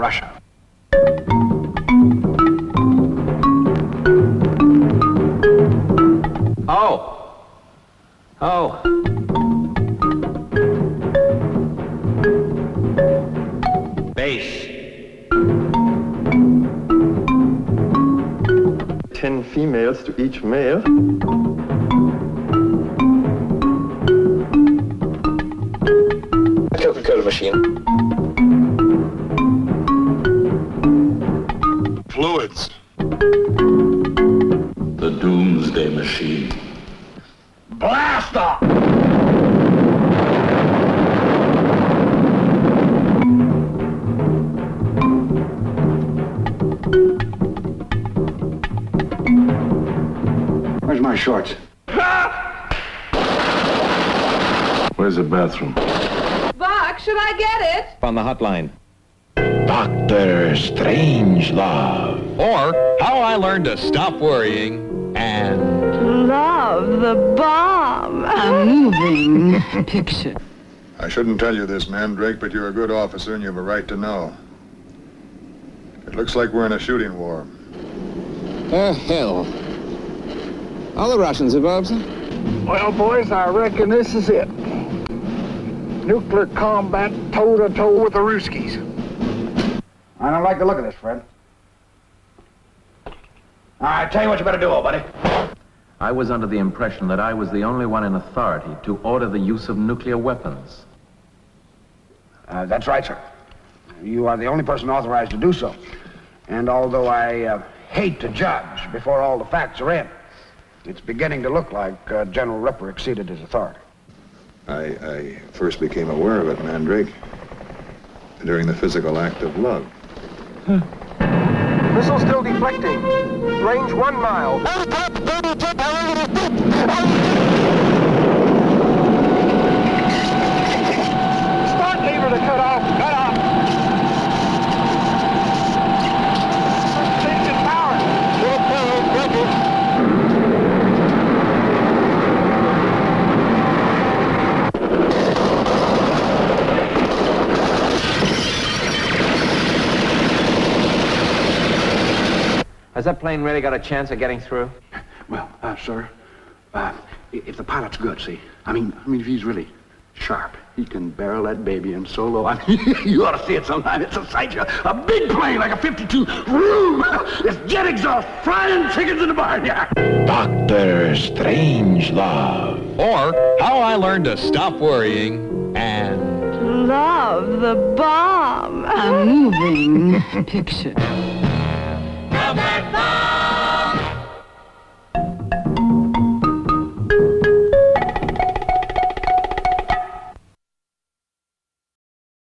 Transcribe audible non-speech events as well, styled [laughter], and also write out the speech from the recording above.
Russia. Oh. Oh. Bass. Ten females to each male. Coca-Cola Machine. Fluids. The Doomsday Machine. Blast off! Where's my shorts? Where's the bathroom? Buck, should I get it? On the hotline. Doctor Strangelove. Or How I Learned to Stop Worrying and Love the bomb. A moving picture. I shouldn't tell you this, Mandrake, but you're a good officer and you have a right to know. It looks like we're in a shooting war. Oh, hell. All the Russians involved, sir? Well, boys, I reckon this is it. Nuclear combat toe-to-toe with the Ruskies. I don't like the look of this, Fred. All right, tell you what you better do, old buddy. I was under the impression that I was the only one in authority to order the use of nuclear weapons. Uh, that's right, sir. You are the only person authorized to do so. And although I uh, hate to judge before all the facts are in, it's beginning to look like uh, General Ripper exceeded his authority. I, I first became aware of it, Mandrake, during the physical act of love. Missile still deflecting. Range one mile. Has that plane really got a chance of getting through? [laughs] Well, uh, sir, uh, if the pilot's good, see, I mean, I mean, if he's really sharp, he can barrel that baby in so low. [laughs] I mean, [laughs] you ought to see it sometime. It's a sight. you- A big plane like a 52. Vroom! It's jet exhaust frying chickens in the barnyard. Doctor Strangelove. Or How I Learned to Stop Worrying and Love the bomb. A moving picture.